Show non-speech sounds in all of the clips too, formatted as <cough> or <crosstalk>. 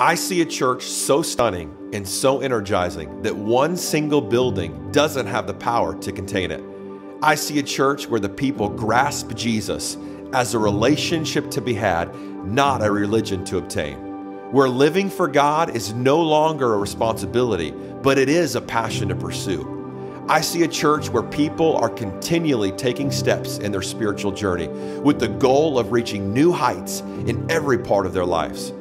I see a church so stunning and so energizing that one single building doesn't have the power to contain it. I see a church where the people grasp Jesus as a relationship to be had, not a religion to obtain. Where living for God is no longer a responsibility, but it is a passion to pursue. I see a church where people are continually taking steps in their spiritual journey with the goal of reaching new heights in every part of their lives.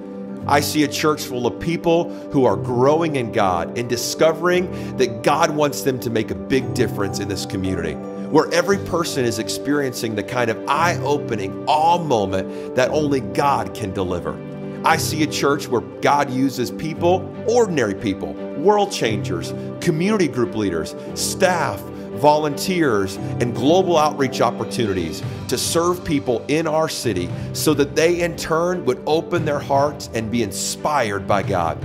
I see a church full of people who are growing in God and discovering that God wants them to make a big difference in this community, where every person is experiencing the kind of eye opening, awe moment that only God can deliver. I see a church where God uses people, ordinary people, world changers, community group leaders, staff, volunteers, and global outreach opportunities to serve people in our city so that they in turn would open their hearts and be inspired by God.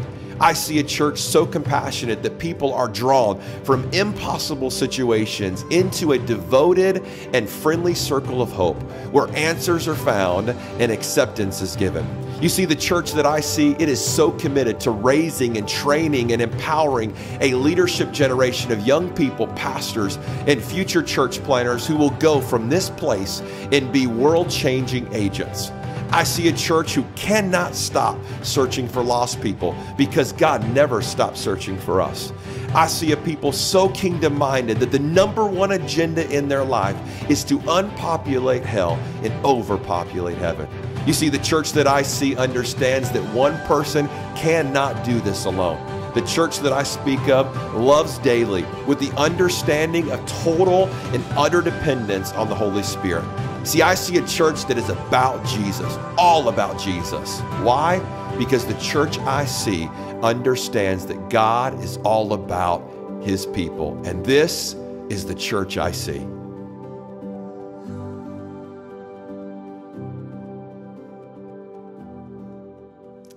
I see a church so compassionate that people are drawn from impossible situations into a devoted and friendly circle of hope where answers are found and acceptance is given. You see, the church that I see, it is so committed to raising and training and empowering a leadership generation of young people, pastors, and future church planners who will go from this place and be world changing agents. I see a church who cannot stop searching for lost people because God never stops searching for us. I see a people so kingdom minded that the number one agenda in their life is to unpopulate hell and overpopulate heaven. You see, the church that I see understands that one person cannot do this alone. The church that I speak of loves daily with the understanding of total and utter dependence on the Holy Spirit. See, I see a church that is about Jesus, all about Jesus. Why? Because the church I see understands that God is all about his people. And this is the church I see.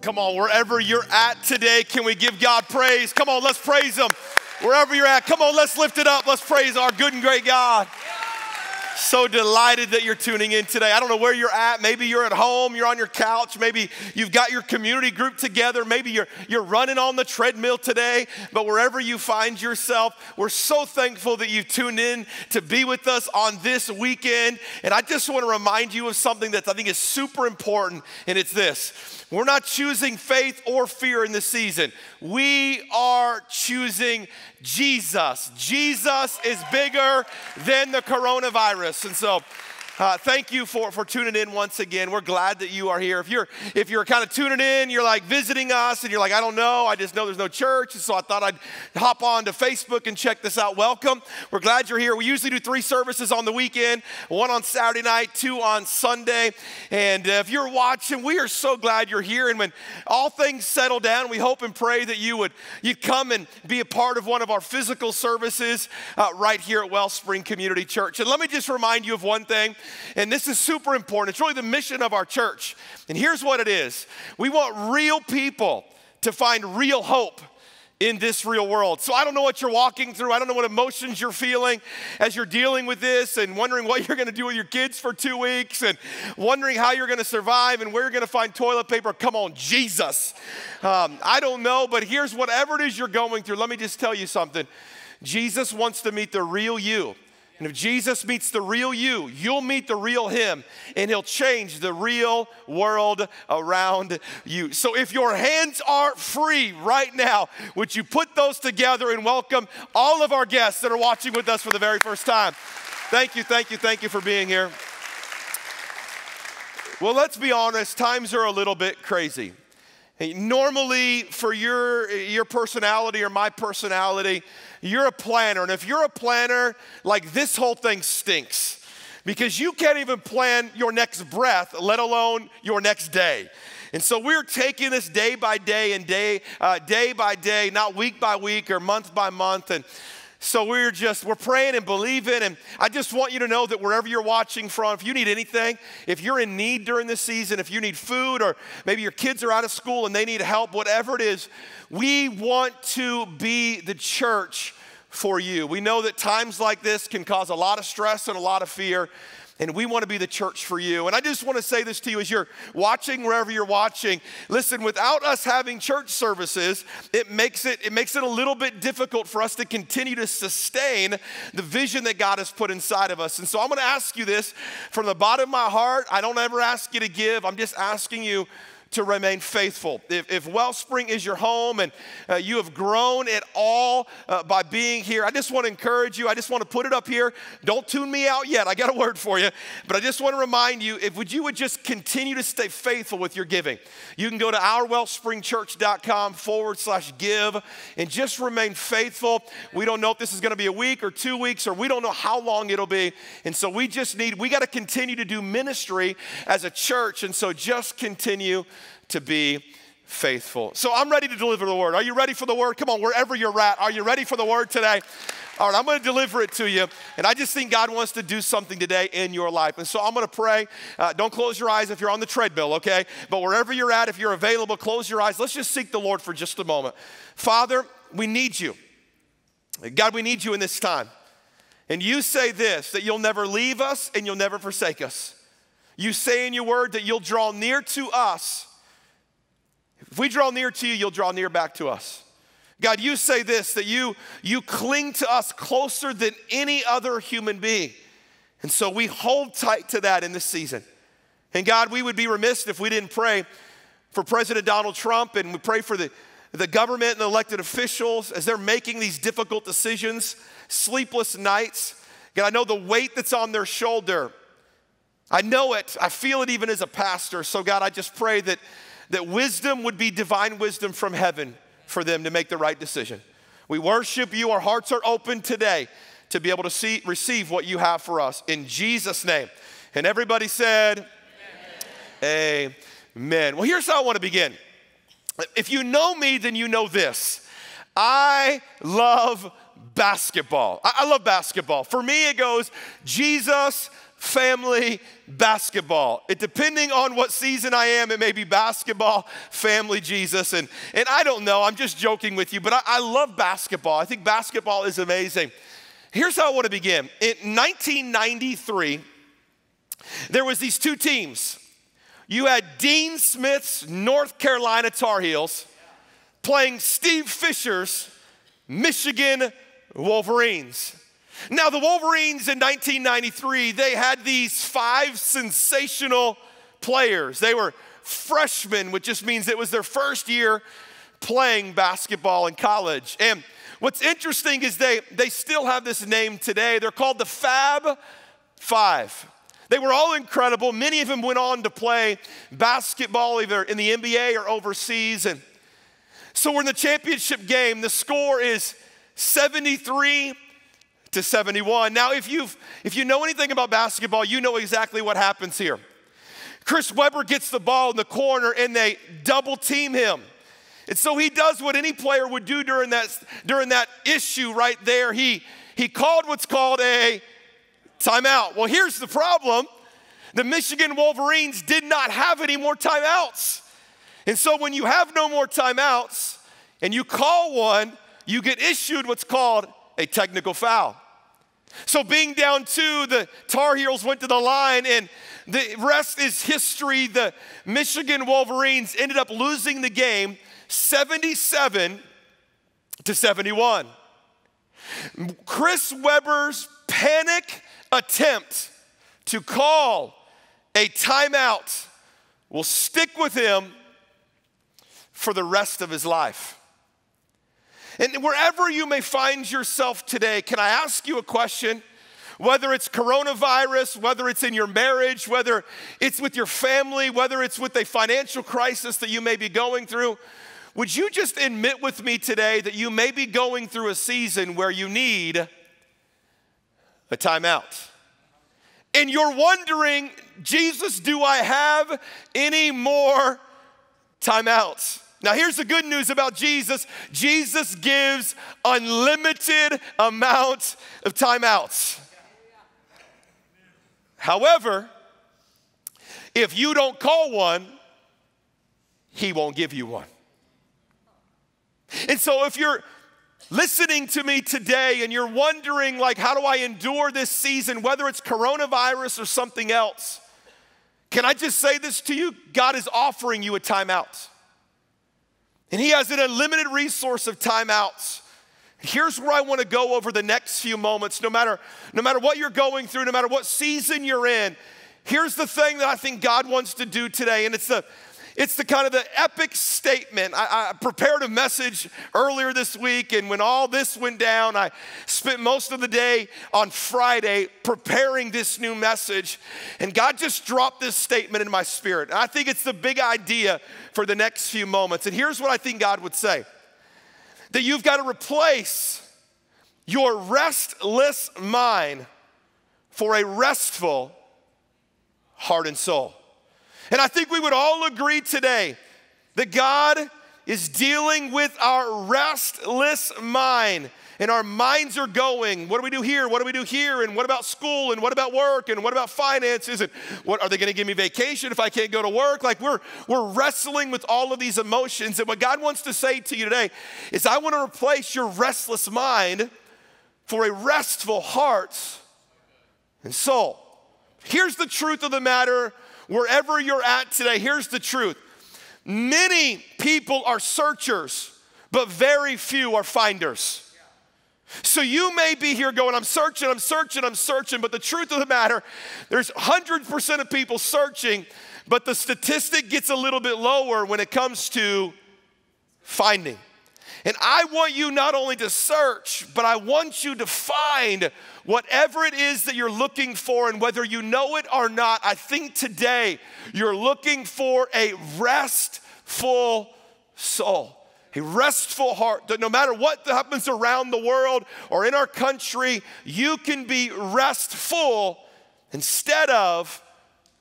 Come on, wherever you're at today, can we give God praise? Come on, let's praise Him. Wherever you're at, come on, let's lift it up. Let's praise our good and great God. So delighted that you're tuning in today. I don't know where you're at. Maybe you're at home, you're on your couch, maybe you've got your community group together, maybe you're, you're running on the treadmill today, but wherever you find yourself, we're so thankful that you've tuned in to be with us on this weekend. And I just want to remind you of something that I think is super important, and it's this. We're not choosing faith or fear in this season. We are choosing Jesus. Jesus is bigger than the coronavirus. And so, uh, thank you for, for tuning in once again. We're glad that you are here. If you're if you're kind of tuning in, you're like visiting us, and you're like, I don't know, I just know there's no church, so I thought I'd hop on to Facebook and check this out. Welcome. We're glad you're here. We usually do three services on the weekend, one on Saturday night, two on Sunday. And uh, if you're watching, we are so glad you're here. And when all things settle down, we hope and pray that you would you come and be a part of one of our physical services uh, right here at Wellspring Community Church. And let me just remind you of one thing. And this is super important. It's really the mission of our church. And here's what it is we want real people to find real hope in this real world. So I don't know what you're walking through. I don't know what emotions you're feeling as you're dealing with this and wondering what <laughs> you're going to do with your kids for two weeks and wondering how you're going to survive and where you're going to find toilet paper. Come on, Jesus. Um, I don't know, but here's whatever it is you're going through. Let me just tell you something. Jesus wants to meet the real you. And if Jesus meets the real you, you'll meet the real him, and he'll change the real world around you. So if your hands are free right now, would you put those together and welcome all of our guests that are watching with us for the very first time? Thank you, thank you, thank you for being here. Well, let's be honest, times are a little bit crazy. Normally, for your, your personality or my personality, you're a planner. And if you're a planner, like this whole thing stinks because you can't even plan your next breath, let alone your next day. And so we're taking this day by day and day, uh, day by day, not week by week or month by month. And so we're just, we're praying and believing. And I just want you to know that wherever you're watching from, if you need anything, if you're in need during this season, if you need food, or maybe your kids are out of school and they need help, whatever it is, we want to be the church for you. We know that times like this can cause a lot of stress and a lot of fear. And we want to be the church for you. And I just want to say this to you as you're watching wherever you're watching. Listen, without us having church services, it makes it it makes it a little bit difficult for us to continue to sustain the vision that God has put inside of us. And so I'm going to ask you this from the bottom of my heart. I don't ever ask you to give. I'm just asking you to remain faithful. If, if Wellspring is your home and uh, you have grown at all uh, by being here, I just want to encourage you. I just want to put it up here. Don't tune me out yet. I got a word for you. But I just want to remind you if would you would just continue to stay faithful with your giving. You can go to ourwellspringchurch.com forward slash give and just remain faithful. We don't know if this is going to be a week or two weeks or we don't know how long it'll be. And so we just need, we got to continue to do ministry as a church. And so just continue to be faithful. So I'm ready to deliver the word. Are you ready for the word? Come on, wherever you're at, are you ready for the word today? All right, I'm going to deliver it to you. And I just think God wants to do something today in your life. And so I'm going to pray. Uh, don't close your eyes if you're on the treadmill, okay? But wherever you're at, if you're available, close your eyes. Let's just seek the Lord for just a moment. Father, we need you. God, we need you in this time. And you say this that you'll never leave us and you'll never forsake us. You say in your word that you'll draw near to us if we draw near to you, you'll draw near back to us. God, you say this that you, you cling to us closer than any other human being. And so we hold tight to that in this season. And God, we would be remiss if we didn't pray for President Donald Trump and we pray for the, the government and the elected officials as they're making these difficult decisions, sleepless nights. God, I know the weight that's on their shoulder. I know it. I feel it even as a pastor. So, God, I just pray that that wisdom would be divine wisdom from heaven for them to make the right decision. We worship you. Our hearts are open today to be able to see, receive what you have for us in Jesus' name. And everybody said, Amen. Amen. Well, here's how I want to begin. If you know me, then you know this. I love basketball. I, I love basketball. For me, it goes Jesus, family, basketball. It depending on what season I am, it may be basketball, family, Jesus. And, and I don't know, I'm just joking with you, but I, I love basketball. I think basketball is amazing. Here's how I want to begin. In 1993, there was these two teams. You had Dean Smith's North Carolina Tar Heels playing Steve Fisher's Michigan Wolverines. Now, the Wolverines in 1993, they had these five sensational players. They were freshmen, which just means it was their first year playing basketball in college. And what's interesting is they, they still have this name today. They're called the Fab Five. They were all incredible. Many of them went on to play basketball either in the NBA or overseas. And so we're in the championship game. The score is 73 to 71. Now, if, you've, if you know anything about basketball, you know exactly what happens here. Chris Webber gets the ball in the corner and they double team him. And so he does what any player would do during that, during that issue right there. He, he called what's called a timeout. Well, here's the problem the Michigan Wolverines did not have any more timeouts. And so when you have no more timeouts and you call one, you get issued what's called a technical foul. So, being down two, the Tar Heels went to the line, and the rest is history. The Michigan Wolverines ended up losing the game 77 to 71. Chris Webber's panic attempt to call a timeout will stick with him for the rest of his life. And wherever you may find yourself today, can I ask you a question? Whether it's coronavirus, whether it's in your marriage, whether it's with your family, whether it's with a financial crisis that you may be going through, would you just admit with me today that you may be going through a season where you need a timeout? And you're wondering, Jesus, do I have any more timeouts? Now, here's the good news about Jesus Jesus gives unlimited amounts of timeouts. However, if you don't call one, he won't give you one. And so if you're listening to me today and you're wondering like how do I endure this season whether it's coronavirus or something else can I just say this to you God is offering you a timeout and he has an unlimited resource of timeouts. Here's where I want to go over the next few moments no matter no matter what you're going through no matter what season you're in. Here's the thing that I think God wants to do today and it's the it's the kind of the epic statement. I, I, prepared a message earlier this week, and when all this went down, I spent most of the day on Friday preparing this new message. And God just dropped this statement in my spirit. And I think it's the big idea for the next few moments. And here's what I think God would say that you've got to replace your restless mind for a restful heart and soul. And I think we would all agree today that God is dealing with our restless mind. And our minds are going, what do we do here? What do we do here? And what about school? And what about work? And what about finances? And what are they gonna give me vacation if I can't go to work? Like we're we're wrestling with all of these emotions. And what God wants to say to you today is I want to replace your restless mind for a restful heart and soul. Here's the truth of the matter wherever you're at today, here's the truth many people are searchers, but very few are finders. So you may be here going, I'm searching, I'm searching, I'm searching, but the truth of the matter, there's 100% of people searching, but the statistic gets a little bit lower when it comes to finding. And I want you not only to search, but I want you to find whatever it is that you're looking for, and whether you know it or not, I think today you're looking for a restful soul. A restful heart that no matter what happens around the world or in our country, you can be restful instead of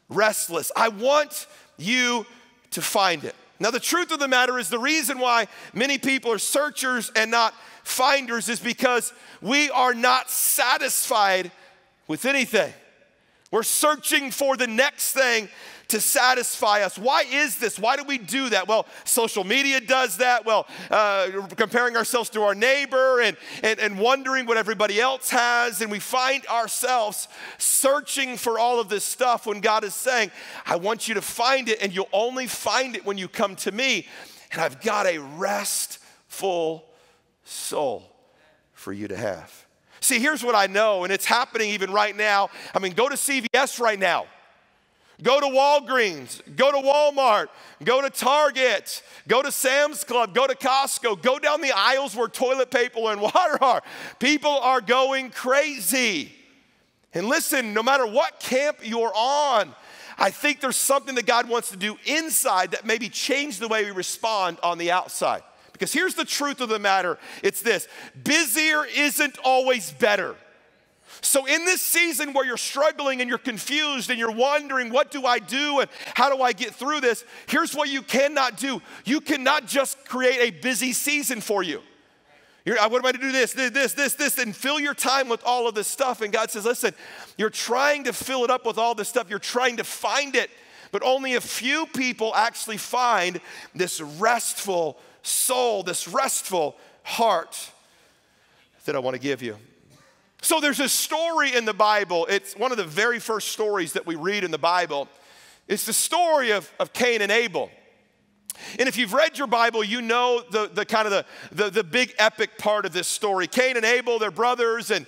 restless. I want you to find it. Now, the truth of the matter is the reason why many people are searchers and not finders is because we are not satisfied with anything. We're searching for the next thing to satisfy us. Why is this? Why do we do that? Well, social media does that. Well, uh, comparing ourselves to our neighbor and, and, and wondering what everybody else has. And we find ourselves searching for all of this stuff when God is saying, I want you to find it, and you'll only find it when you come to me. And I've got a restful soul for you to have. See, here's what I know, and it's happening even right now. I mean, go to CVS right now. Go to Walgreens, go to Walmart, go to Target, go to Sam's Club, go to Costco, go down the aisles where toilet paper and <laughs> water are. People are going crazy. And listen, no matter what camp you're on, I think there's something that God wants to do inside that maybe change the way we respond on the outside. Because here's the truth of the matter it's this busier isn't always better. So, in this season where you're struggling and you're confused and you're wondering, what do I do and how do I get through this? Here's what you cannot do you cannot just create a busy season for you. You're, what am I to do this, this, this, this, and fill your time with all of this stuff? And God says, listen, you're trying to fill it up with all this stuff, you're trying to find it, but only a few people actually find this restful soul, this restful heart that I want to give you. So there's a story in the Bible. It's one of the very first stories that we read in the Bible. It's the story of, of Cain and Abel. And if you've read your Bible, you know the, the kind of the, the, the big epic part of this story. Cain and Abel, they're brothers, and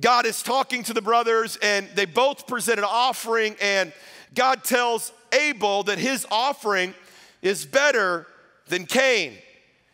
God is talking to the brothers, and they both present an offering, and God tells Abel that his offering is better than Cain.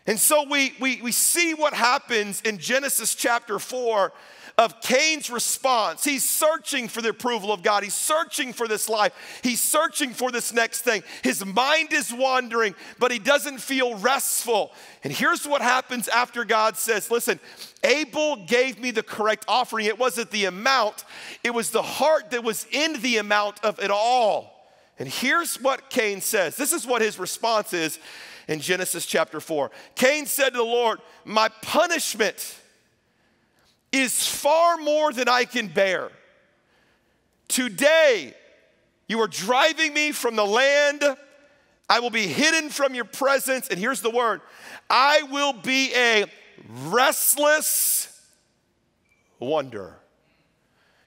And so we, we, we see what happens in Genesis chapter 4 of Cain's response. He's searching for the approval of God. He's searching for this life. He's searching for this next thing. His mind is wandering, but he doesn't feel restful. And here's what happens after God says, Listen, Abel gave me the correct offering. It wasn't the amount, it was the heart that was in the amount of it all. And here's what Cain says this is what his response is in Genesis chapter 4. Cain said to the Lord, My punishment is far more than I can bear. Today, you are driving me from the land. I will be hidden from your presence. And here's the word I will be a restless wonder.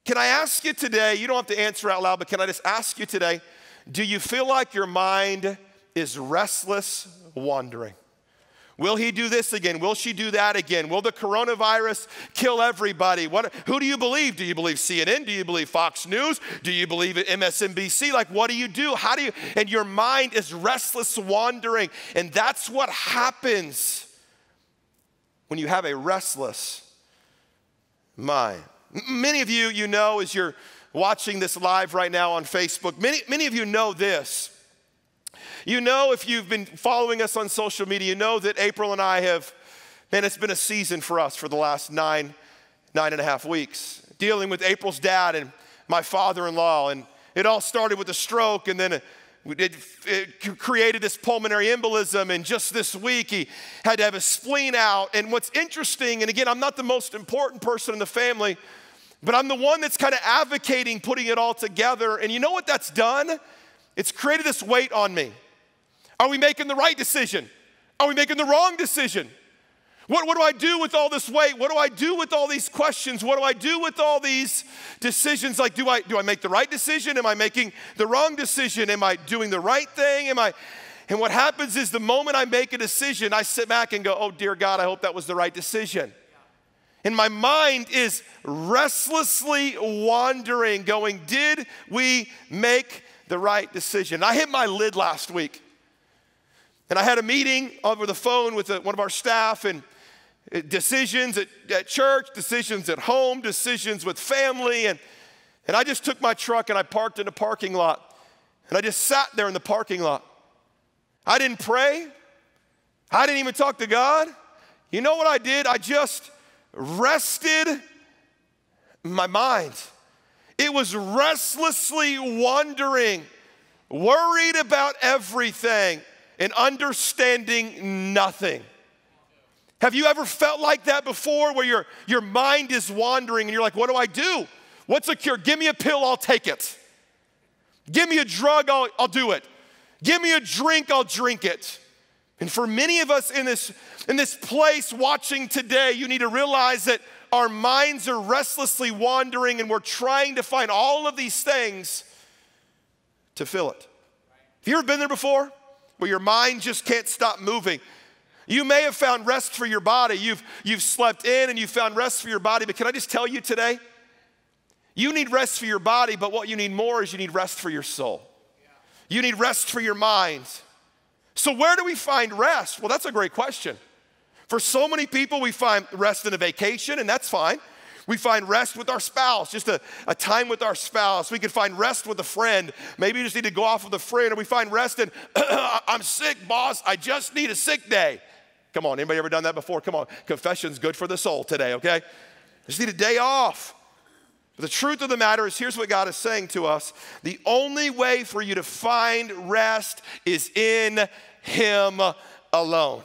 Can I ask you today? You don't have to answer out loud, but can I just ask you today? Do you feel like your mind is restless wandering? Will he do this again? Will she do that again? Will the coronavirus kill everybody? What, who do you believe? Do you believe CNN? Do you believe Fox News? Do you believe MSNBC? Like, what do you do? How do you? And your mind is restless wandering. And that's what happens when you have a restless mind. Many of you, you know, as you're watching this live right now on Facebook, many, many of you know this you know, if you've been following us on social media, you know that April and I have, man, it's been a season for us for the last nine, nine and a half weeks, dealing with April's dad and my father in law. And it all started with a stroke, and then it, it, created this pulmonary embolism. And just this week, he had to have his spleen out. And what's interesting, and again, I'm not the most important person in the family, but I'm the one that's kind of advocating putting it all together. And you know what that's done? It's created this weight on me. Are we making the right decision? Are we making the wrong decision? What, what do I do with all this weight? What do I do with all these questions? What do I do with all these decisions? Like, do I, do I make the right decision? Am I making the wrong decision? Am I doing the right thing? Am I, and what happens is the moment I make a decision, I sit back and go, oh, dear God, I hope that was the right decision. And my mind is restlessly wandering, going, did we make the right decision? I hit my lid last week. And I had a meeting over the phone with one of our staff, and uh, decisions at, at church, decisions at home, decisions with family. And, and I just took my truck and I parked in a parking lot. And I just sat there in the parking lot. I didn't pray, I didn't even talk to God. You know what I did? I just rested my mind. It was restlessly wandering, worried about everything and understanding nothing. Have you ever felt like that before where your, your mind is wandering and you're like, what do I do? What's a cure? Give me a pill, I'll take it. Give me a drug, I'll, I'll do it. Give me a drink, I'll drink it. And for many of us in this, in this place watching today, you need to realize that our minds are restlessly wandering and we're trying to find all of these things to fill it. Have you ever been there before? Where your mind just can't stop moving. You may have found rest for your body. You've, you've slept in and you found rest for your body. But can I just tell you today? You need rest for your body, but what you need more is you need rest for your soul. You need rest for your mind. So, where do we find rest? Well, that's a great question. For so many people, we find rest in a vacation, and that's fine. We find rest with our spouse, just a, a time with our spouse. We can find rest with a friend. Maybe you just need to go off with a friend, or we find rest in, <clears throat> I'm sick, boss. I just need a sick day. Come on, anybody ever done that before? Come on, confession's good for the soul today, okay? Just need a day off. But the truth of the matter is, here's what God is saying to us the only way for you to find rest is in Him alone.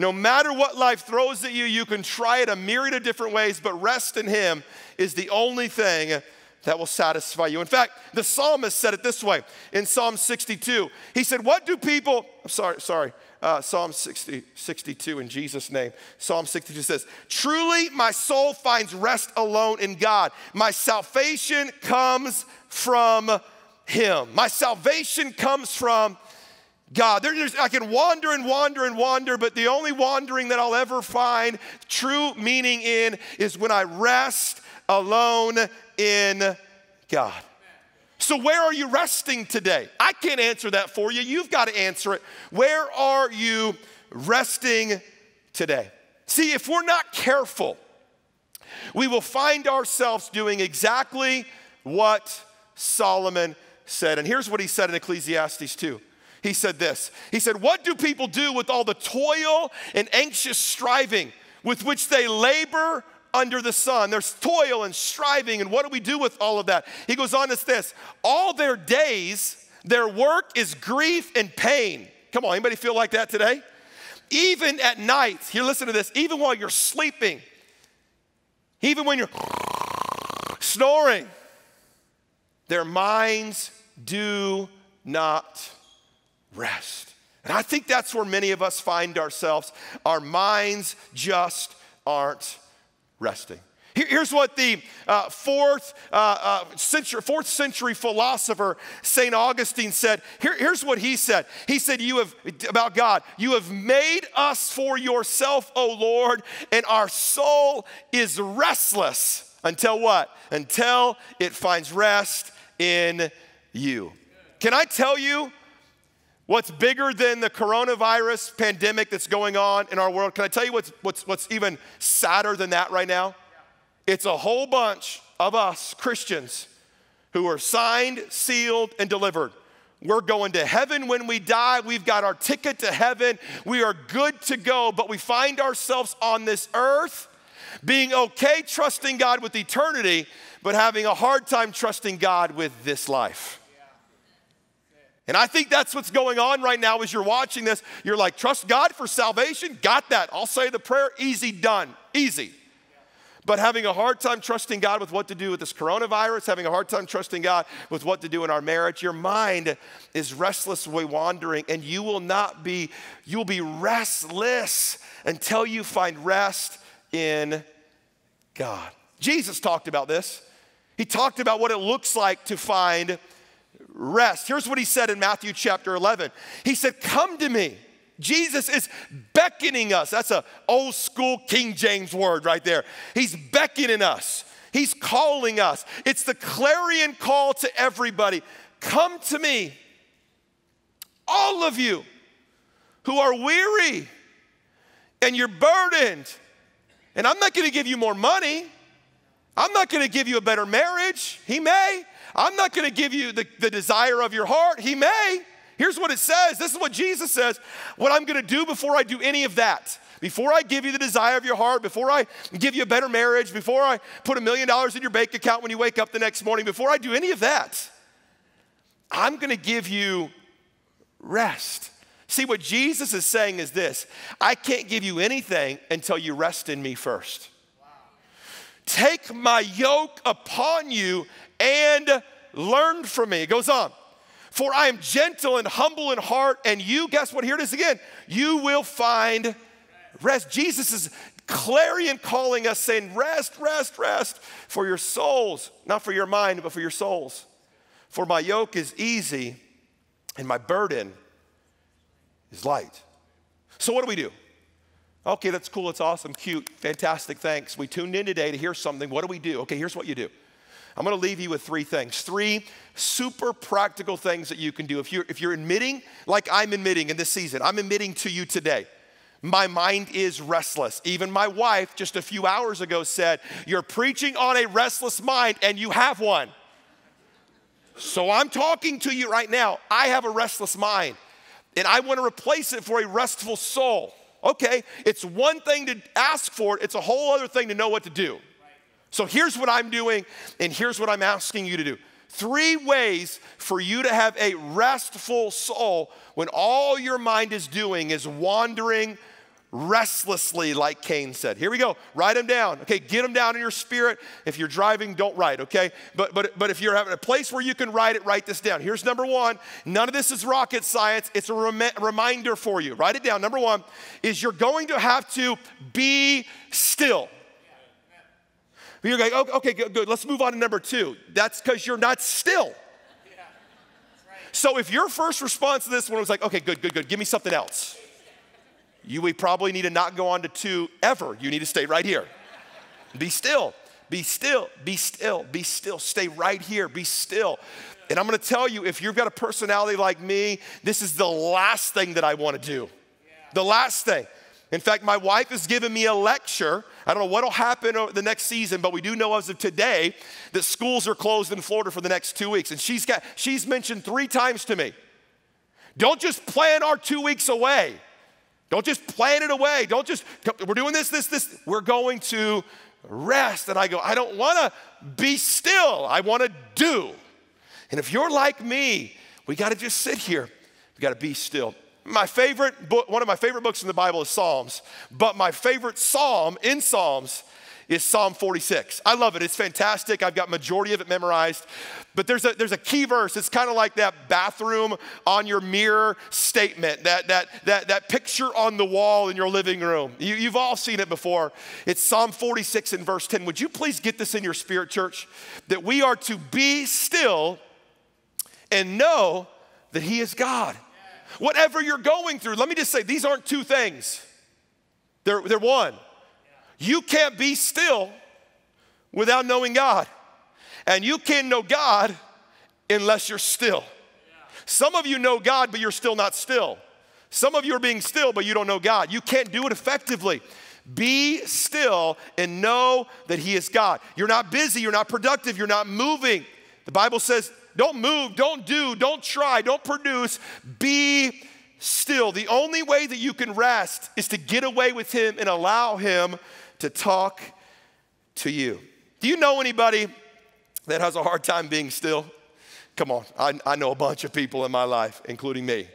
No matter what life throws at you, you can try it a myriad of different ways, but rest in Him is the only thing that will satisfy you. In fact, the psalmist said it this way in Psalm 62. He said, What do people, I'm sorry, sorry, uh, Psalm 60, 62 in Jesus' name. Psalm 62 says, Truly my soul finds rest alone in God. My salvation comes from Him. My salvation comes from God. There, I can wander and wander and wander, but the only wandering that I'll ever find true meaning in is when I rest alone in God. So, where are you resting today? I can't answer that for you. You've got to answer it. Where are you resting today? See, if we're not careful, we will find ourselves doing exactly what Solomon said. And here's what he said in Ecclesiastes 2 he said this He said, What do people do with all the toil and anxious striving with which they labor under the sun? There's toil and striving, and what do we do with all of that? He goes on to this All their days, their work is grief and pain. Come on, anybody feel like that today? Even at night, here, listen to this, even while you're sleeping, even when you're <laughs> snoring, their minds do not rest. And I think that's where many of us find ourselves. Our minds just aren't resting. Here's what the uh, fourth, uh, uh, century, fourth century philosopher St. Augustine said. Here, here's what he said. He said, You have, about God, you have made us for yourself, O Lord, and our soul is restless until what? Until it finds rest in you. Can I tell you what's bigger than the coronavirus pandemic that's going on in our world? Can I tell you what's, what's, what's even sadder than that right now? It's a whole bunch of us Christians who are signed, sealed, and delivered. We're going to heaven when we die. We've got our ticket to heaven. We are good to go, but we find ourselves on this earth being okay trusting God with eternity, but having a hard time trusting God with this life. And I think that's what's going on right now as you're watching this. You're like, trust God for salvation? Got that. I'll say the prayer, easy done. Easy but having a hard time trusting God with what to do with this coronavirus, having a hard time trusting God with what to do in our marriage, your mind is restlessly wandering and you will not be, you will be restless until you find rest in God. Jesus talked about this. He talked about what it looks like to find rest. Here's what he said in Matthew chapter 11. He said, Come to me Jesus is beckoning us. That's an old school King James word right there. He's beckoning us, He's calling us. It's the clarion call to everybody Come to me, all of you who are weary and you're burdened. And I'm not gonna give you more money. I'm not gonna give you a better marriage. He may. I'm not gonna give you the, the desire of your heart. He may. Here's what it says this is what Jesus says what I'm gonna do before I do any of that. Before I give you the desire of your heart, before I give you a better marriage, before I put a million dollars in your bank account when you wake up the next morning, before I do any of that, I'm gonna give you rest. See, what Jesus is saying is this I can't give you anything until you rest in me first. Wow. Take my yoke upon you and learn from me. It goes on. For I am gentle and humble in heart, and you, guess what? Here it is again. You will find rest. Jesus is clarion calling us, saying, Rest, rest, rest for your souls, not for your mind, but for your souls. For my yoke is easy and my burden is light. So, what do we do? Okay, that's cool, that's awesome, cute, fantastic, thanks. We tuned in today to hear something. What do we do? Okay, here's what you do I'm gonna leave you with three things, three super practical things that you can do. If you're, if you're admitting, like I'm admitting in this season, I'm admitting to you today. My mind is restless. Even my wife just a few hours ago said, You're preaching on a restless mind, and you have one. So I'm talking to you right now. I have a restless mind, and I want to replace it for a restful soul. Okay, it's one thing to ask for it, it's a whole other thing to know what to do. So here's what I'm doing, and here's what I'm asking you to do. Three ways for you to have a restful soul when all your mind is doing is wandering restlessly, like Cain said. Here we go. Write them down. Okay, get them down in your spirit. If you're driving, don't write, okay? But but but if you're having a place where you can write it, write this down. Here's number one. None of this is rocket science. It's a rem- reminder for you. Write it down. Number one is you're going to have to be still. You're like, okay, okay good, good, let's move on to number two. That's because you're not still. So if your first response to this one was like, okay, good, good, good, give me something else, you would probably need to not go on to two ever. You need to stay right here. Be still, be still, be still, be still. Stay right here, be still. And I'm gonna tell you, if you've got a personality like me, this is the last thing that I wanna do. The last thing. In fact, my wife has given me a lecture. I don't know what'll happen the next season, but we do know as of today that schools are closed in Florida for the next two weeks. And she's got she's mentioned three times to me. Don't just plan our two weeks away. Don't just plan it away. Don't just, we're doing this, this, this. We're going to rest. And I go, I don't want to be still. I want to do. And if you're like me, we got to just sit here. We got to be still. My favorite book, one of my favorite books in the Bible is Psalms, but my favorite psalm in Psalms is Psalm 46. I love it. It's fantastic. I've got majority of it memorized. But there's a, there's a key verse. It's kind of like that bathroom on your mirror statement, that, that, that, that picture on the wall in your living room. You, you've all seen it before. It's Psalm 46 and verse 10. Would you please get this in your spirit, church? That we are to be still and know that He is God. Whatever you're going through, let me just say, these aren't two things, they're, they're one. You can't be still without knowing God. And you can't know God unless you're still. Some of you know God, but you're still not still. Some of you are being still, but you don't know God. You can't do it effectively. Be still and know that He is God. You're not busy, you're not productive, you're not moving. The Bible says, don't move, don't do, don't try, don't produce. Be still. The only way that you can rest is to get away with Him and allow Him to talk to you. Do you know anybody that has a hard time being still? Come on, I, I know a bunch of people in my life, including me.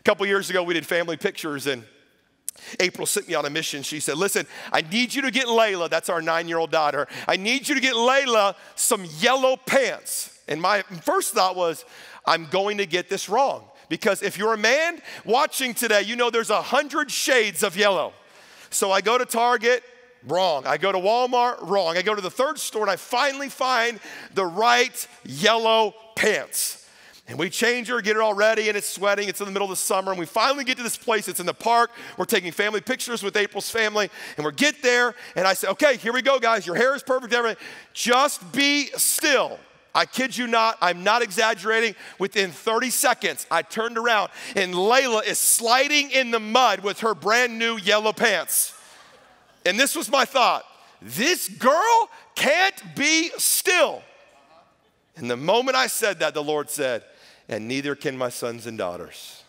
A couple years ago, we did family pictures, and April sent me on a mission. She said, Listen, I need you to get Layla, that's our nine year old daughter, I need you to get Layla some yellow pants. And my first thought was, I'm going to get this wrong. Because if you're a man watching today, you know there's a hundred shades of yellow. So I go to Target, Wrong. I go to Walmart, wrong. I go to the third store and I finally find the right yellow pants. And we change her, get her all ready, and it's sweating. It's in the middle of the summer, and we finally get to this place. It's in the park. We're taking family pictures with April's family, and we get there, and I say, "Okay, here we go, guys. Your hair is perfect. Everything. Just be still." I kid you not, I'm not exaggerating. Within 30 seconds, I turned around, and Layla is sliding in the mud with her brand new yellow pants. And this was my thought this girl can't be still. And the moment I said that, the Lord said, and neither can my sons and daughters.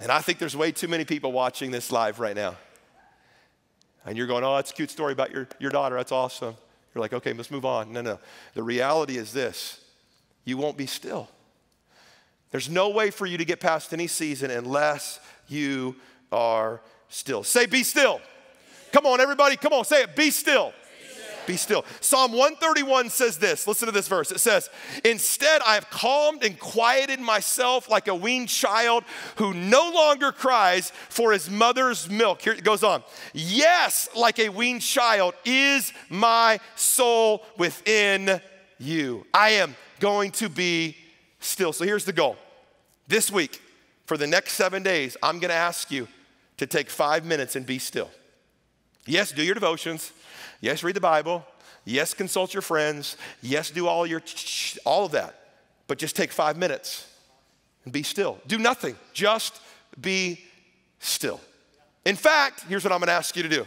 And I think there's way too many people watching this live right now. And you're going, oh, that's a cute story about your, your daughter. That's awesome. You're like, okay, let's move on. No, no. The reality is this you won't be still. There's no way for you to get past any season unless you are still. Say, be still. Come on, everybody, come on, say it. Be still. Be still. Psalm 131 says this. Listen to this verse. It says, Instead, I have calmed and quieted myself like a weaned child who no longer cries for his mother's milk. Here it goes on. Yes, like a weaned child is my soul within you. I am going to be still. So here's the goal. This week, for the next seven days, I'm going to ask you to take five minutes and be still. Yes, do your devotions. Yes, read the Bible. Yes, consult your friends. Yes, do all your all of that. But just take 5 minutes and be still. Do nothing. Just be still. In fact, here's what I'm going to ask you to do.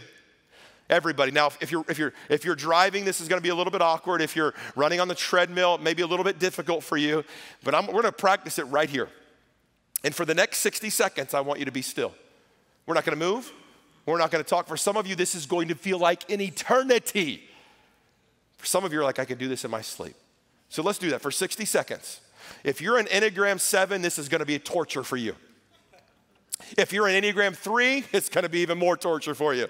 Everybody. Now, if you're if you're if you're driving, this is going to be a little bit awkward. If you're running on the treadmill, it may be a little bit difficult for you. But I'm, we're going to practice it right here. And for the next 60 seconds, I want you to be still. We're not going to move. We're not going to talk. For some of you, this is going to feel like an eternity. For some of you, are like, I could do this in my sleep. So let's do that for 60 seconds. If you're an Enneagram 7, this is going to be a torture for you. If you're an Enneagram 3, <laughs> it's going to be even more torture for you.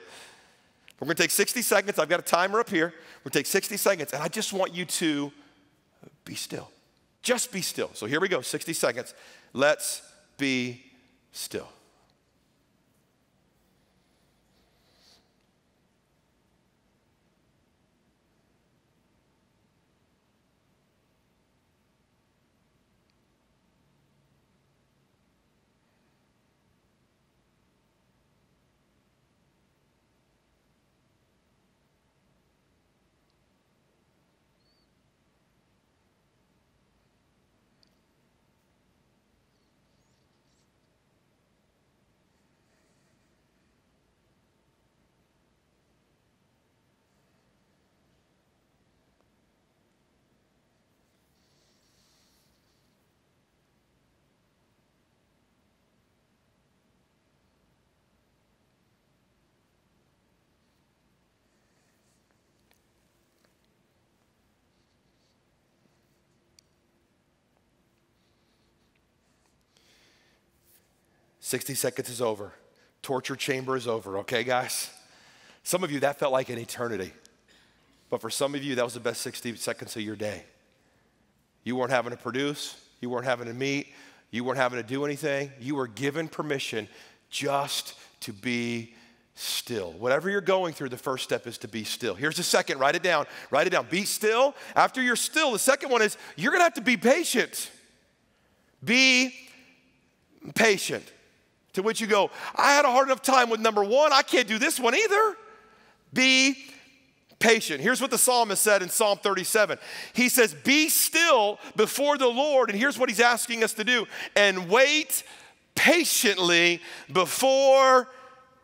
We're going to take 60 seconds. I've got a timer up here. We're going to take 60 seconds, and I just want you to be still. Just be still. So here we go 60 seconds. Let's be still. 60 seconds is over. Torture chamber is over, okay, guys? Some of you, that felt like an eternity. But for some of you, that was the best 60 seconds of your day. You weren't having to produce, you weren't having to meet, you weren't having to do anything. You were given permission just to be still. Whatever you're going through, the first step is to be still. Here's the second, write it down. Write it down. Be still. After you're still, the second one is you're gonna have to be patient. Be patient. To which you go, I had a hard enough time with number one, I can't do this one either. Be patient. Here's what the psalmist said in Psalm 37. He says, Be still before the Lord, and here's what he's asking us to do, and wait patiently before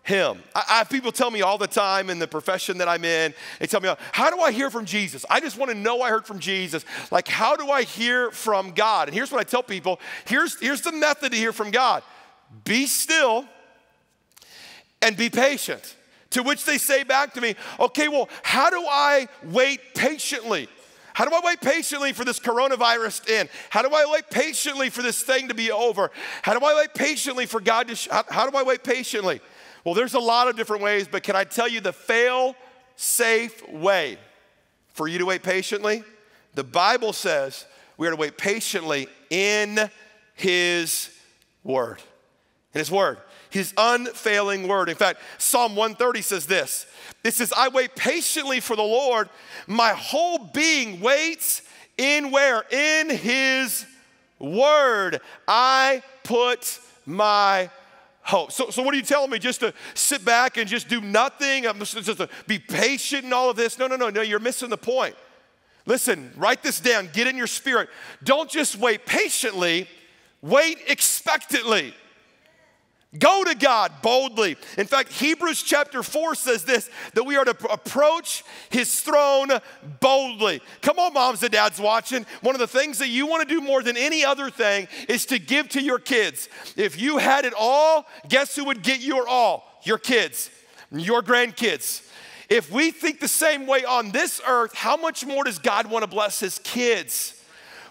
him. I, I, have people tell me all the time in the profession that I'm in, they tell me, How do I hear from Jesus? I just want to know I heard from Jesus. Like, how do I hear from God? And here's what I tell people here's, here's the method to hear from God be still and be patient. To which they say back to me, Okay, well, how do I wait patiently? How do I wait patiently for this coronavirus to end? How do I wait patiently for this thing to be over? How do I wait patiently for God to, sh- how, how do I wait patiently? Well, there's a lot of different ways, but can I tell you the fail safe way for you to wait patiently? The Bible says we are to wait patiently in His Word. In His Word, His unfailing Word. In fact, Psalm 130 says this it says, I wait patiently for the Lord. My whole being waits in where? In His Word. I put my hope. So, so what are you telling me? Just to sit back and just do nothing? I'm just, just to be patient and all of this? No, no, no, no, you're missing the point. Listen, write this down, get in your spirit. Don't just wait patiently, wait expectantly. Go to God boldly. In fact, Hebrews chapter 4 says this that we are to approach his throne boldly. Come on, moms and dads watching. One of the things that you want to do more than any other thing is to give to your kids. If you had it all, guess who would get your all? Your kids, your grandkids. If we think the same way on this earth, how much more does God want to bless his kids?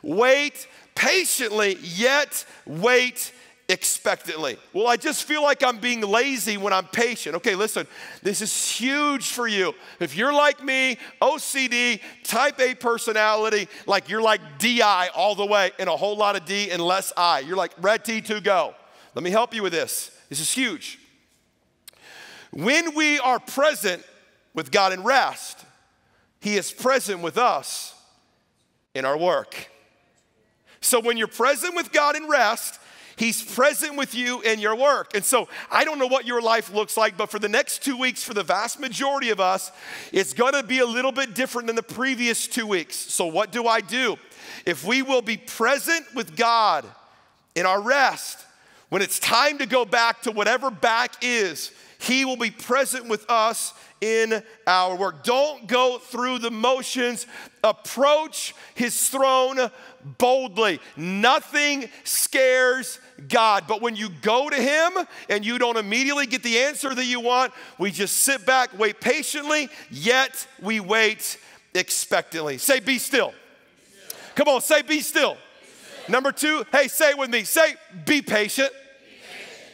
Wait patiently, yet wait expectantly. Well, I just feel like I'm being lazy when I'm patient. Okay, listen, this is huge for you. If you're like me, OCD, type A personality, like you're like DI all the way and a whole lot of D and less I. You're like red T to go. Let me help you with this. This is huge. When we are present with God in rest, He is present with us in our work. So when you're present with God in rest, He's present with you in your work. And so I don't know what your life looks like, but for the next two weeks, for the vast majority of us, it's gonna be a little bit different than the previous two weeks. So, what do I do? If we will be present with God in our rest, when it's time to go back to whatever back is, He will be present with us in our work. Don't go through the motions. Approach his throne boldly. Nothing scares God. But when you go to him and you don't immediately get the answer that you want, we just sit back, wait patiently, yet we wait expectantly. Say, be still. Come on, say, be still. Number two, hey, say it with me. Say, be patient.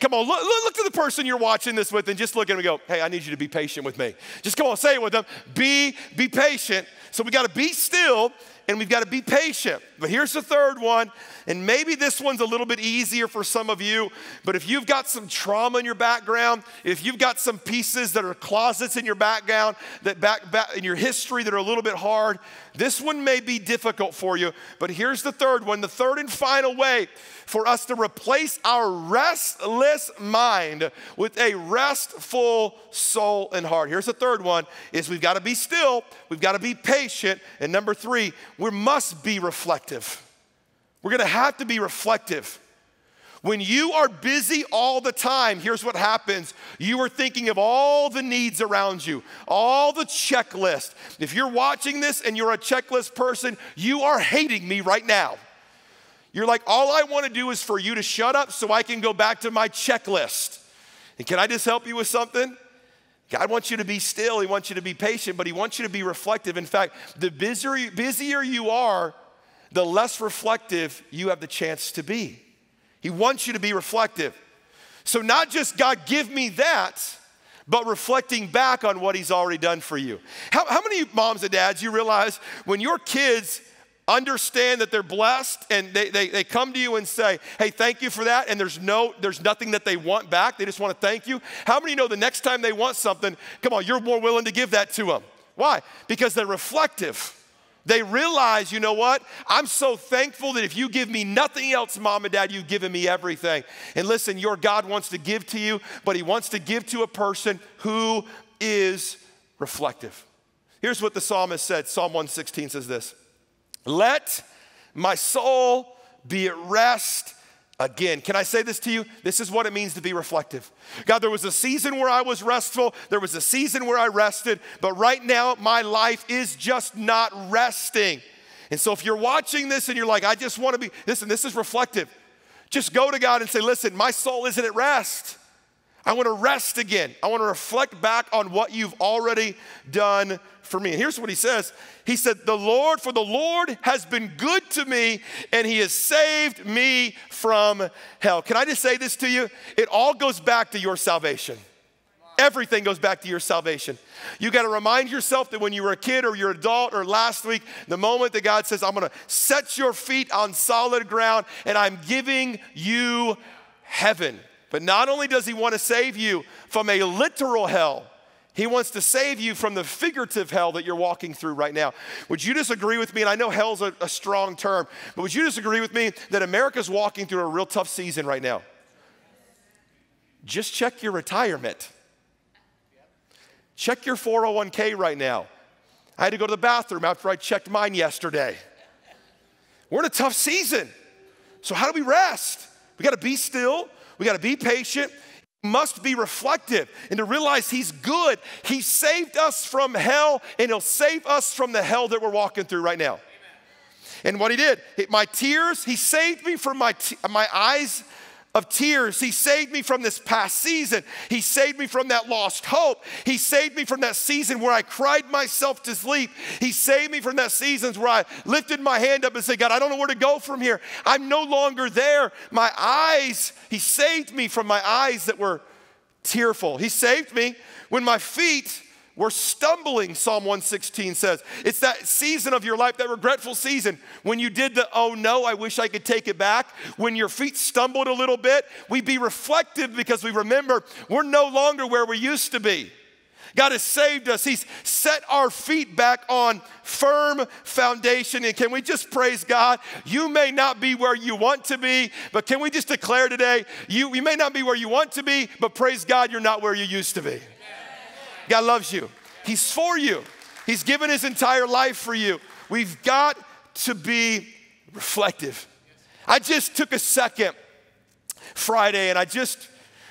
Come on, look, look, to the person you're watching this with and just look at him and go, hey, I need you to be patient with me. Just come on, say it with them. Be, be patient. So we got to be still and we've got to be patient. But here's the third one, and maybe this one's a little bit easier for some of you, but if you've got some trauma in your background, if you've got some pieces that are closets in your background, that back, back in your history that are a little bit hard, this one may be difficult for you. But here's the third one, the third and final way for us to replace our restless mind with a restful soul and heart. Here's the third one is we've got to be still, we've got to be patient, and number 3, we must be reflective. We're to have to be reflective. When you are busy all the time, here's what happens. You are thinking of all the needs around you, all the checklist. If you're watching this and you're a checklist person, you are hating me right now. You're like, all I want to do is for you to shut up so I can go back to my checklist. And can I just help you with something? God wants you to be still, He wants you to be patient, but He wants you to be reflective. In fact, the busier, busier you are, the less reflective you have the chance to be. He wants you to be reflective. So, not just God, give me that, but reflecting back on what he's already done for you. How, how many moms and dads you realize when your kids understand that they're blessed and they, they, they come to you and say, hey, thank you for that, and there's no, there's nothing that they want back. They just want to thank you. How many know the next time they want something, come on, you're more willing to give that to them? Why? Because they're reflective. They realize, you know what? I'm so thankful that if you give me nothing else, mom and dad, you've given me everything. And listen, your God wants to give to you, but he wants to give to a person who is reflective. Here's what the psalmist said Psalm 116 says this Let my soul be at rest again. Can I say this to you? This is what it means to be reflective. God, there was a season where I was restful, there was a season where I rested, but right now my life is just not resting. And so if you're watching this and you're like, I just want to be, listen, this is reflective. Just go to God and say, listen, my soul isn't at rest. I want to rest again. I want to reflect back on what you've already done for me. And here's what he says He said, The Lord, for the Lord has been good to me, and he has saved me from hell. Can I just say this to you? It all goes back to your salvation. Everything goes back to your salvation. You got to remind yourself that when you were a kid or you're adult or last week, the moment that God says, I'm going to set your feet on solid ground and I'm giving you heaven. But not only does He want to save you from a literal hell, he wants to save you from the figurative hell that you're walking through right now. Would you disagree with me? And I know hell's a, a strong term, but would you disagree with me that America's walking through a real tough season right now? Just check your retirement. Check your 401k right now. I had to go to the bathroom after I checked mine yesterday. We're in a tough season. So, how do we rest? We got to be still, we got to be patient, must be reflective and to realize He's good. He saved us from hell, and He'll save us from the hell that we're walking through right now. Amen. And what He did, my tears, He saved me from my, my eyes of tears. He saved me from this past season. He saved me from that lost hope. He saved me from that season where I cried myself to sleep. He saved me from that seasons where I lifted my hand up and said, God, I don't know where to go from here. I'm no longer there. My eyes, He saved me from my eyes that were tearful. He saved me when my feet we're stumbling, Psalm 116 says. It's that season of your life, that regretful season, when you did the, oh no, I wish I could take it back. When your feet stumbled a little bit, we be reflective because we remember we're no longer where we used to be. God has saved us. He's set our feet back on firm foundation. And can we just praise God? You may not be where you want to be, but can we just declare today, you, you may not be where you want to be, but praise God, you're not where you used to be. God loves you. He's for you. He's given his entire life for you. We've got to be reflective. I just took a second Friday and I just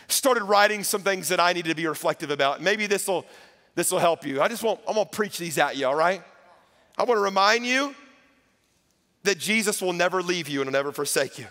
started writing some things that I need to be reflective about. Maybe this will this will help you. I just want I'm gonna preach these at you, all right? I want to remind you that Jesus will never leave you and will never forsake you.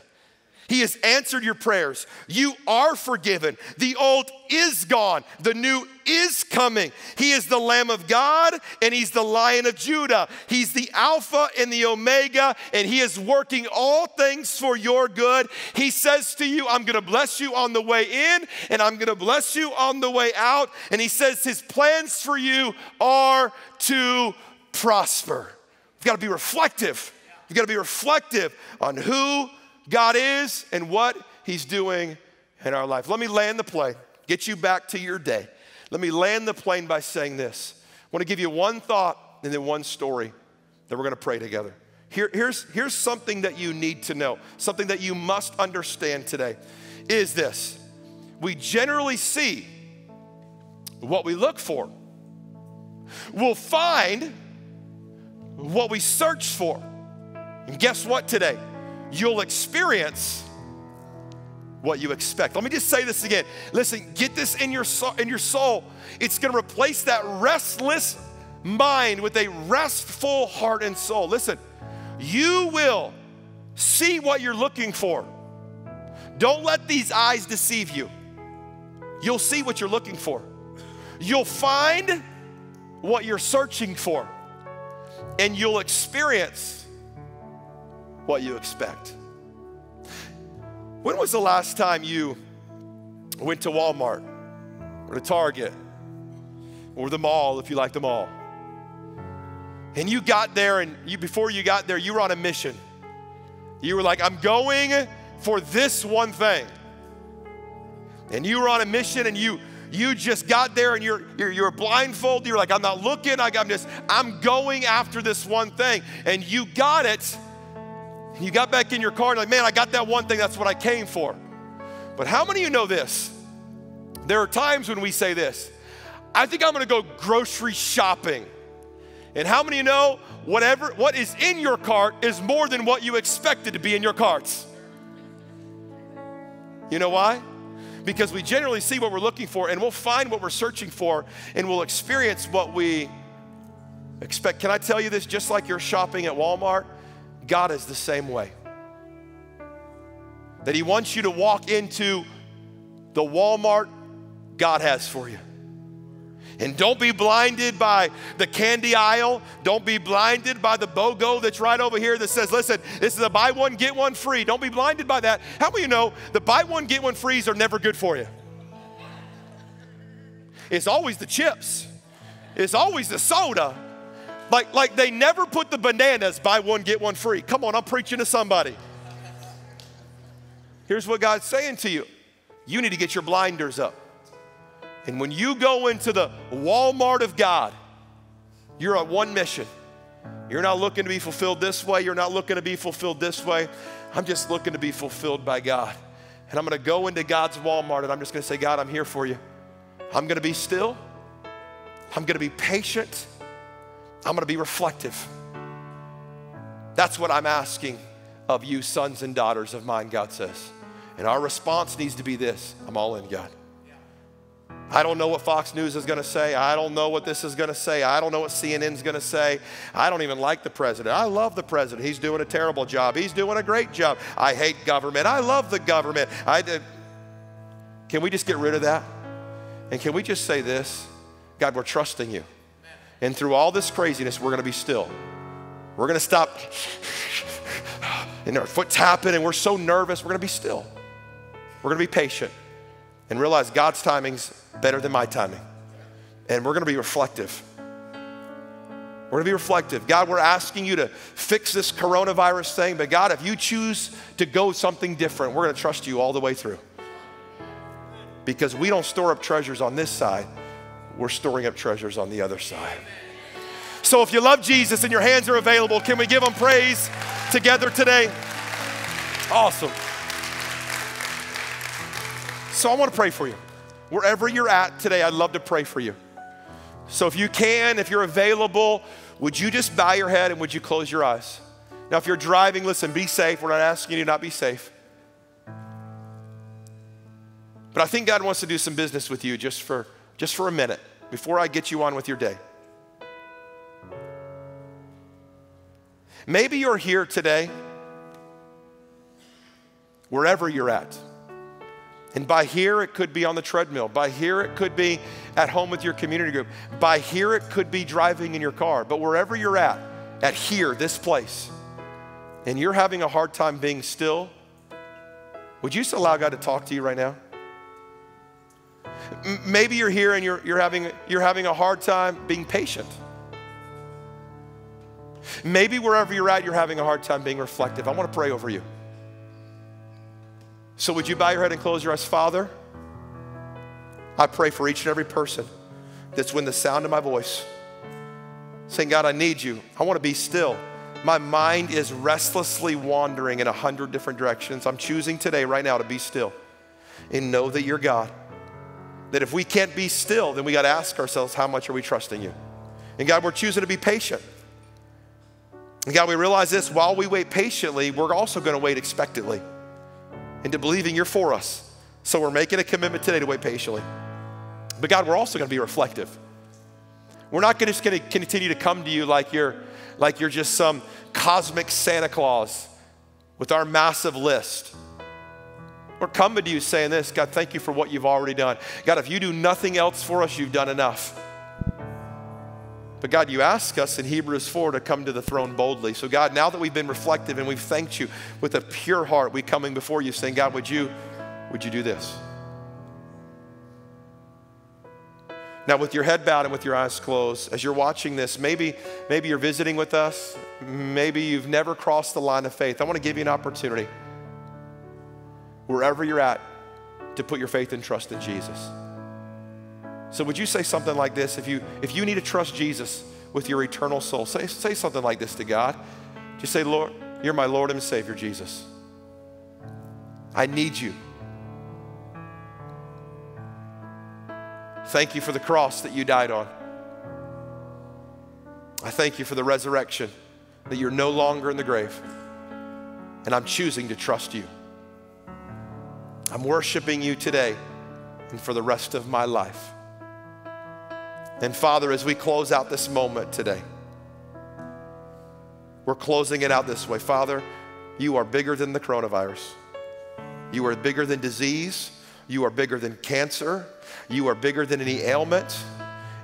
He has answered your prayers. You are forgiven. The old is gone. The new is coming. He is the Lamb of God and He's the Lion of Judah. He's the Alpha and the Omega, and He is working all things for your good. He says to you, I'm going to bless you on the way in and I'm going to bless you on the way out. And He says His plans for you are to prosper. You've got to be reflective. You've got to be reflective on who God is and what He's doing in our life. Let me land the plane, get you back to your day. Let me land the plane by saying this. I want to give you one thought and then one story that we're going to pray together. Here, here's, here's something that you need to know, something that you must understand today is this. We generally see what we look for. We'll find what we search for. And guess what today? You'll experience what you expect. Let me just say this again. Listen, get this in your soul, in your soul. It's going to replace that restless mind with a restful heart and soul. Listen, you will see what you're looking for. Don't let these eyes deceive you. You'll see what you're looking for. You'll find what you're searching for. And you'll experience what you expect. When was the last time you went to Walmart or to Target or the mall if you like the mall. And you got there, and you, before you got there, you were on a mission. You were like, I'm going for this one thing. And you were on a mission, and you you just got there and you're, you're, you're blindfolded. You're like, I'm not looking. I'm just, I'm going after this one thing. And you got it. And you got back in your car and like, man, I got that one thing. That's what I came for. But how many of you know this? There are times when we say this I think I'm gonna go grocery shopping. And how many of you know whatever what is in your cart is more than what you expected to be in your carts? You know why? because we generally see what we're looking for and we'll find what we're searching for and we'll experience what we expect. Can I tell you this? Just like you're shopping at Walmart, God is the same way. That He wants you to walk into the Walmart God has for you. And don't be blinded by the candy aisle. Don't be blinded by the BOGO that's right over here that says, listen, this is a buy one, get one free. Don't be blinded by that. How many of you know the buy one, get one frees are never good for you? It's always the chips, it's always the soda. Like, like they never put the bananas buy one, get one free. Come on, I'm preaching to somebody. Here's what God's saying to you you need to get your blinders up. And when you go into the Walmart of God, you're on one mission. You're not looking to be fulfilled this way. You're not looking to be fulfilled this way. I'm just looking to be fulfilled by God. And I'm going to go into God's Walmart and I'm just going to say, God, I'm here for you. I'm going to be still. I'm going to be patient. I'm going to be reflective. That's what I'm asking of you, sons and daughters of mine, God says. And our response needs to be this I'm all in, God. I don't know what Fox News is going to say. I don't know what this is going to say. I don't know what CNN is going to say. I don't even like the president. I love the president. He's doing a terrible job. He's doing a great job. I hate government. I love the government. I. Can we just get rid of that? And can we just say this? God, we're trusting you. And through all this craziness, we're going to be still. We're going to stop. And our foot tapping, and we're so nervous. We're going to be still. We're going to be patient and realize God's timing's better than my timing. And we're gonna be reflective. We're gonna be reflective. God, we're asking you to fix this coronavirus thing, but God, if you choose to go something different, we're gonna trust you all the way through. Because we don't store up treasures on this side, we're storing up treasures on the other side. So if you love Jesus and your hands are available, can we give him praise together today? Awesome. So I want to pray for you. Wherever you're at today, I'd love to pray for you. So if you can, if you're available, would you just bow your head and would you close your eyes? Now, if you're driving, listen, be safe. We're not asking you to not be safe. But I think God wants to do some business with you just for, just for a minute before I get you on with your day. Maybe you're here today, wherever you're at. And by here, it could be on the treadmill. By here, it could be at home with your community group. By here, it could be driving in your car. But wherever you're at, at here, this place, and you're having a hard time being still, would you just allow God to talk to you right now? Maybe you're here and you're, you're, having, you're having a hard time being patient. Maybe wherever you're at, you're having a hard time being reflective. I want to pray over you. So, would you bow your head and close your eyes? Father, I pray for each and every person that's within the sound of my voice, saying, God, I need you. I want to be still. My mind is restlessly wandering in a hundred different directions. I'm choosing today, right now, to be still and know that you're God. That if we can't be still, then we got to ask ourselves, how much are we trusting you? And God, we're choosing to be patient. And God, we realize this while we wait patiently, we're also going to wait expectantly into believing you're for us. So we're making a commitment today to wait patiently. But God, we're also going to be reflective. We're not just going to continue to come to you like you're like you're just some cosmic Santa Claus with our massive list. We're coming to you saying this, God, thank you for what you've already done. God, if you do nothing else for us, you've done enough. But God, you ask us in Hebrews 4 to come to the throne boldly. So, God, now that we've been reflective and we've thanked you with a pure heart, we coming before you saying, God, would you, would you do this? Now, with your head bowed and with your eyes closed, as you're watching this, maybe, maybe you're visiting with us, maybe you've never crossed the line of faith. I want to give you an opportunity, wherever you're at, to put your faith and trust in Jesus. So, would you say something like this? If you, if you need to trust Jesus with your eternal soul, say, say something like this to God. Just say, Lord, you're my Lord and Savior, Jesus. I need you. Thank you for the cross that you died on. I thank you for the resurrection, that you're no longer in the grave. And I'm choosing to trust you. I'm worshiping you today and for the rest of my life. And Father, as we close out this moment today, we're closing it out this way. Father, you are bigger than the coronavirus. You are bigger than disease. You are bigger than cancer. You are bigger than any ailment.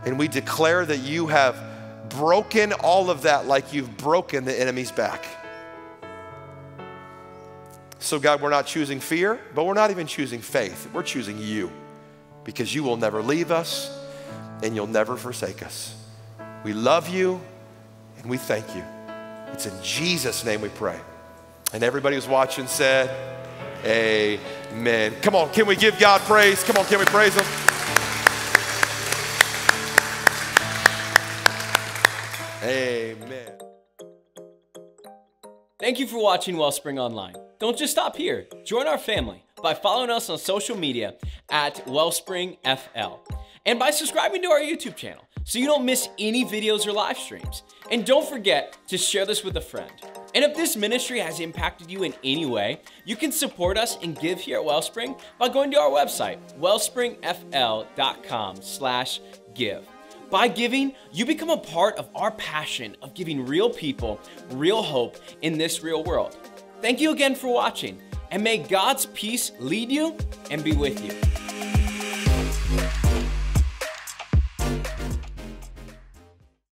And we declare that you have broken all of that like you've broken the enemy's back. So, God, we're not choosing fear, but we're not even choosing faith. We're choosing you because you will never leave us and you'll never forsake us. We love you and we thank you. It's in Jesus' name we pray. And everybody who's watching said, Amen. Come on, can we give God praise? Come on, can we praise Him? Amen. Thank you for watching Wellspring Online. Don't just stop here. Join our family by following us on social media at WellspringFL and by subscribing to our YouTube channel so you don't miss any videos or live streams. And don't forget to share this with a friend. And if this ministry has impacted you in any way, you can support us and give here at Wellspring by going to our website, wellspringfl.com slash give. By giving, you become a part of our passion of giving real people real hope in this real world. Thank you again for watching, and may God's peace lead you and be with you.